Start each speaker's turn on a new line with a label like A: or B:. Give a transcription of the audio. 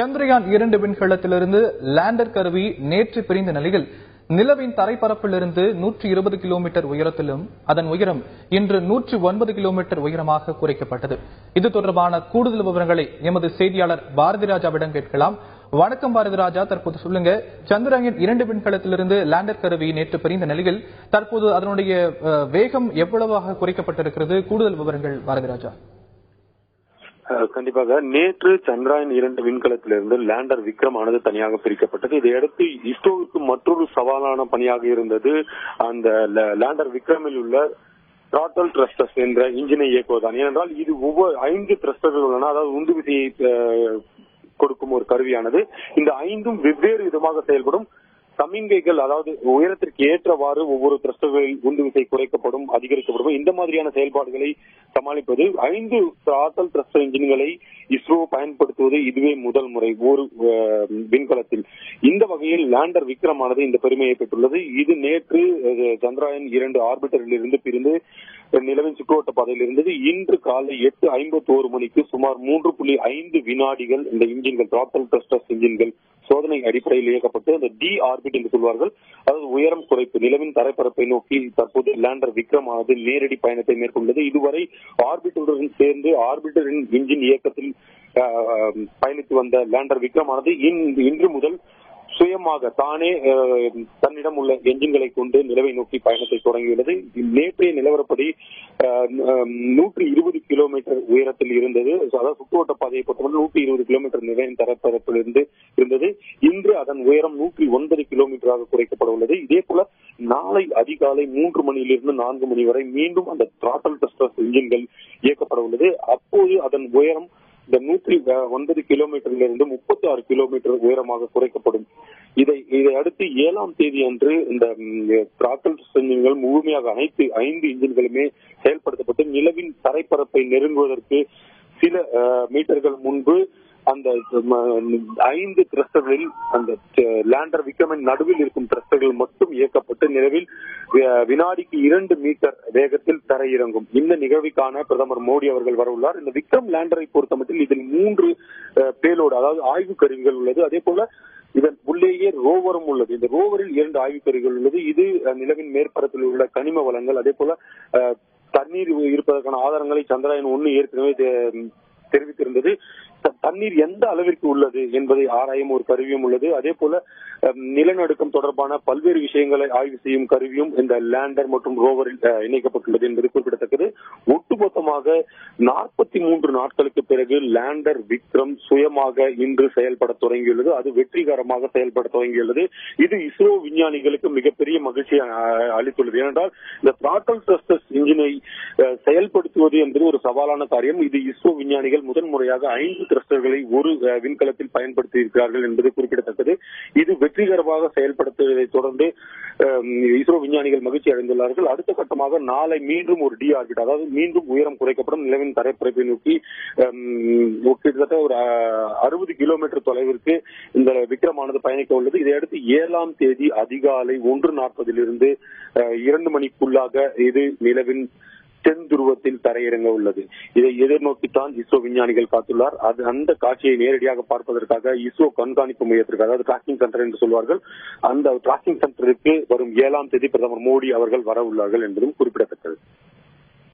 A: சந்திரயான் இரண்டு விண்கலத்திலிருந்து லேண்டர் கருவி நேற்று பிரிந்த நிலையில் நிலவின் தரைப்பரப்பிலிருந்து நூற்றி இருபது கிலோமீட்டர் உயரத்திலும் அதன் உயரம் இன்று நூற்றி ஒன்பது கிலோமீட்டர் உயரமாக குறைக்கப்பட்டது. இது தொடர்பான கூடுதல் விவரங்களை எமது செய்தியாளர் பாரதி ராஜாவிடம் கேட்கலாம். வணக்கம் பாரதி ராஜா. தற்போது சொல்லுங்க சந்திரயான் இரண்டு விண்கலத்திலிருந்து லேண்டர் கருவி நேற்று பிரிந்த நிலையில் தற்போது அதனுடைய வேகம் எவ்வளவாக குறைக்கப்பட்டிருக்கிறது? கூடுதல் விவரங்கள் பாரதி ராஜா.
B: கண்டிப்பாக நேற்று சந்திராயன் இரண்டு விண்கலத்திலிருந்து லேண்டர் விக்ரம் ஆனது தனியாக பிரிக்கப்பட்டது. இதையடுத்து இஸ்ரோவுக்கு மற்றொரு சவாலான பணியாக இருந்தது. அந்த லேண்டர் விக்ரமில் உள்ள த்ராட்டல் த்ரஸ்டர்ஸ் என்ற இன்ஜினை இயக்குவதுதான் ஏனென்றால் இது ஒவ்வொரு ஐந்து த்ரஸ்டர்கள் உள்ளன. அதாவது உந்து விசையை கொடுக்கும் ஒரு கருவியானது. இந்த ஐந்தும் வெவ்வேறு விதமாக செயல்படும் சமிங்கைகள் அதாவது உயரத்திற்கு ஏற்றவாறு ஒவ்வொரு த்ரஸ்டர்களில் உந்து விசை குறைக்கப்படும் அதிகரிக்கப்படும். இந்த மாதிரியான செயல்பாடுகளை சமாளிப்பது ஐந்து ஆற்றல் த்ரஸ்டர் இன்ஜின்களை இஸ்ரோ பயன்படுத்துவது இதுவே முதல் முறை ஒரு விண்கலத்தில். இந்த வகையில் லேண்டர் விக்ரமானது இந்த பெருமையை பெற்றுள்ளது. இது நேற்று சந்திராயன் இரண்டு ஆர்பிட்டரில் இருந்து பிரிந்து நிலவின் சுற்றுவட்ட பாதையில் இருந்தது இன்று காலை எட்டு ஐம்பத்தி ஒரு மணிக்கு சுமார் மூன்று புள்ளி ஐந்து வினாடிகள் இந்த இன்ஜின்கள் த்ராட்டல் த்ரஸ்டர்ஸ் இன்ஜின்கள் சோதனை அடிப்படையில் இயக்கப்பட்டு அந்த டி ஆர்பிட் என்று சொல்வார்கள். அதாவது உயரம் குறைப்பு நிலவின் தரைப்பரப்பை நோக்கி தற்போது லேண்டர் விக்ரம் ஆனது நேரடி பயணத்தை மேற்கொண்டது இதுவரை ஆர்பிட்டருடன் சேர்ந்து ஆர்பிட்டரின் இன்ஜின் இயக்கத்தில் பயணித்து வந்த லேண்டர் விக்ரம் ஆனது இன்று முதல் சுயமாக தானே தன்னிடம் உள்ள என்ஜின்களை கொண்டு நிலவை நோக்கி பயணத்தை தொடங்கியுள்ளது. நேற்றைய நிலவரப்படி நூற்றி இருபது கிலோமீட்டர் உயரத்தில் இருந்தது. அதாவது சுற்றுவட்ட பாதையை பொறுத்தவரை நூற்றி இருபது கிலோமீட்டர் நிலையின் தரப்பரப்பில் இருந்து இருந்தது. இன்று அதன் உயரம் நூற்றி ஒன்பது கிலோமீட்டராக குறைக்கப்பட உள்ளது. இதே போல நாளை அதிகாலை மூன்று மணியிலிருந்து நான்கு மணி வரை மீண்டும் அந்த திராட்டல் டெஸ்டர்ஸ் இன்ஜின்கள் இயக்கப்பட உள்ளது. அப்போது அதன் உயரம் இந்த நூற்றி ஒன்பது கிலோமீட்டர்ல இருந்து முப்பத்தி ஆறு கிலோமீட்டர் உயரமாக குறைக்கப்படும். இதை இதை அடுத்து ஏழாம் தேதி அன்று இந்த த்ராட்டல் இன்ஜின்கள் முழுமையாக அனைத்து ஐந்து இன்ஜின்களுமே செயல்படுத்தப்பட்டு நிலவின் தரைப்பரப்பை நெருங்குவதற்கு சில அஹ், மீட்டர்கள் முன்பு அந்த ஐந்து த்ரஸ்டர்களில் அந்த லேண்டர் விக்ரமின் நடுவில் இருக்கும் த்ரஸ்டர்கள் மட்டும் இயக்கப்பட்டு நிலவில் வினாடிக்கு இரண்டு மீட்டர் வேகத்தில் தரையிறங்கும். இந்த நிகழ்வுக்கான பிரதமர் மோடி அவர்கள் வர உள்ளார் இந்த விக்ரம் லேண்டரை பொறுத்தமட்டில் இதில் மூன்று பேலோடு அதாவது ஆய்வு கருவிகள் உள்ளது. அதே போல இதன் உள்ளேயே ரோவரும் உள்ளது. இந்த ரோவரில் இரண்டு ஆய்வுக்கருவிகள் உள்ளது. இது நிலவின் மேற்பரப்பில் உள்ள கனிம வளங்கள். அதே போல அஹ், தண்ணீர் இருப்பதற்கான ஆதாரங்களை சந்திராயன் ஒன்று ஏற்கனவே தெ- தெரிவித்திருந்தது. தண்ணீர் எந்த அளவிற்கு உள்ளது என்பதை ஆராயும் ஒரு கருவியும் உள்ளது. அதே போல நிலநடுக்கம் தொடர்பான பல்வேறு விஷயங்களை ஆய்வு செய்யும் கருவியும் இந்த லேண்டர் மற்றும் ரோவரில் இணைக்கப்பட்டுள்ளது என்பது குறிப்பிடத்தக்கது. ஒட்டுமொத்தமாக நாற்பத்தி மூன்று நாட்களுக்கு பிறகு லேண்டர் விக்ரம் சுயமாக இன்று செயல்பட தொடங்கியுள்ளது. அது வெற்றிகரமாக செயல்பட தொடங்கியுள்ளது. இது இஸ்ரோ விஞ்ஞானிகளுக்கு மிகப்பெரிய மகிழ்ச்சியை அளித்துள்ளது. ஏனென்றால் இந்த த்ராட்டல் த்ரஸ்டர்ஸ் இன்ஜினை செயல்படுத்துவது என்பது ஒரு சவாலான காரியம். இது இஸ்ரோ விஞ்ஞானிகள் முதன்முறையாக ஐந்து த்ரஸ்டர்களை ஒரு விண்கலத்தில் பயன்படுத்தி இருக்கிறார்கள் என்பது குறிப்பிடத்தக்கது. இது வெற்றிகரமாக செயல்படுத்துவதை தொடர்ந்து இஸ்ரோ விஞ்ஞானிகள் மகிழ்ச்சி அடைந்துள்ளார்கள். அடுத்த கட்டமாக நாளை மீண்டும் ஒரு டி ஆர்பிட் அதாவது மீண்டும் உயரம் குறைக்கப்படும் நிலவின் தரைப்பரப்பை நோக்கி கிட்டத்தட்ட ஒரு அறுபது கிலோமீட்டர் தொலைவிற்கு இந்த விக்ரமானது பயணிக்க உள்ளது. இதையடுத்து ஏழாம் தேதி அதிகாலை ஒன்று நாற்பதிலிருந்து இரண்டு மணிக்குள்ளாக இது நிலவின் தென் துருவத்தில் தரையிறங்க உள்ளது. இதை எதிர்நோக்கித்தான் இஸ்ரோ விஞ்ஞானிகள் காத்துள்ளார். அது அந்த காட்சியை நேரடியாக பார்ப்பதற்காக இஸ்ரோ கண்காணிப்பு மையத்திற்கு அதாவது டிராக்கிங் சென்டர் என்று சொல்வார்கள். அந்த டிராக்கிங் சென்டருக்கு வரும் ஏழாம் தேதி பிரதமர் மோடி அவர்கள் வர உள்ளார்கள் என்பதும் குறிப்பிடத்தக்கது.